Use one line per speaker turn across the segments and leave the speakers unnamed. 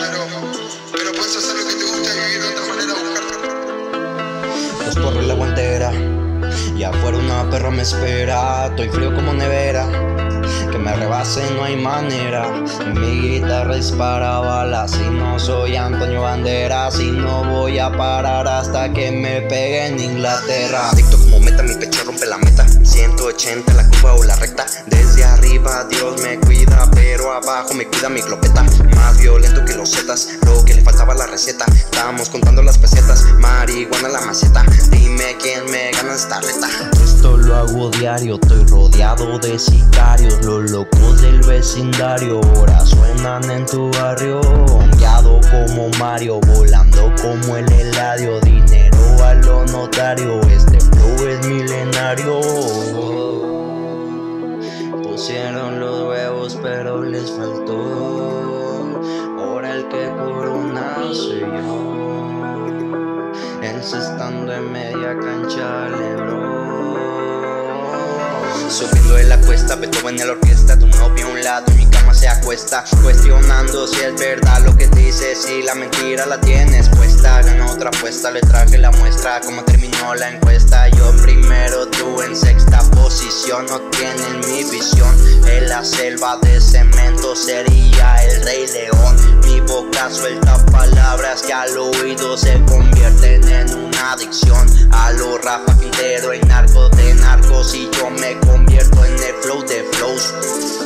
pero, pero
puedes hacer lo que te gusta y vivir de otra manera, buscar.
Los corre la guantera, y afuera una perra me espera, estoy frío como nevera. Que me rebase no hay manera. Mi guitarra dispara balas. Si no soy Antonio Banderas, si no voy a parar hasta que me pegue en Inglaterra. Adicto como meta, mi pecho rompe la meta. 180 la curva o la recta. Desde Dios me cuida, pero abajo me cuida mi clopeta. Más violento que los zetas, lo que le faltaba la receta. Estamos contando las pesetas, marihuana la maceta. Dime quién me gana esta reta. Esto lo hago diario, estoy rodeado de sicarios. Los locos del vecindario ahora suenan en tu barrio. Hongueado como Mario, volando como el heladio. Dinero a lo notario, Los huevos, pero les faltó. Ahora el que corona soy yo. Encestando en media cancha Lebron. Subiendo de la cuesta, Beethoven en la orquesta, tu novio a un lado y mi cama se acuesta. Cuestionando si es verdad lo que dices, si la mentira la tienes puesta. Ganó otra apuesta, le traje la muestra, como terminó la encuesta. Yo primero, tú en sexta posición, no tienen mi visión. En la selva de cemento sería el rey león. Mi boca suelta palabras que al oído se A lo Rafa Quintero, en narco de narcos y yo me convierto en el flow de flows.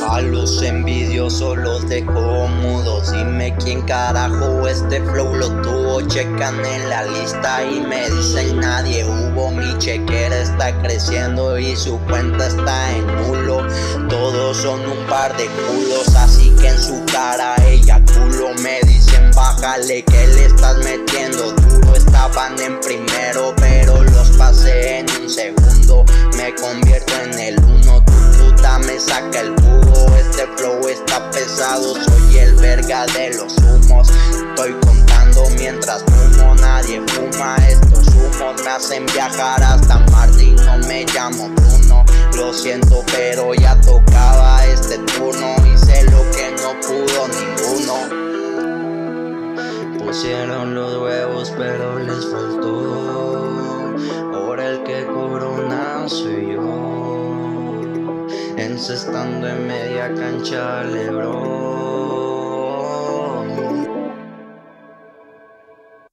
A los envidiosos los dejo mudos. Dime quién carajo este flow lo tuvo. Checan en la lista y me dicen nadie hubo. Mi chequera está creciendo y su cuenta está en nulo. Todos son un par de culos, así que en su cara ella culo. Me dicen bájale que le estás metiendo duro. Estaban en primero, segundo. Me convierto en el uno. Tu puta me saca el jugo. Este flow está pesado. Soy el verga de los humos. Estoy contando mientras fumo. Nadie fuma. Estos humos me hacen viajar hasta Marte y no me llamo Bruno. Lo siento, pero ya tocaba este turno. Hice lo que no pudo ninguno. Pusieron los huevos, pero les faltó. Ahora el que soy yo. Encestando en media cancha Lebron.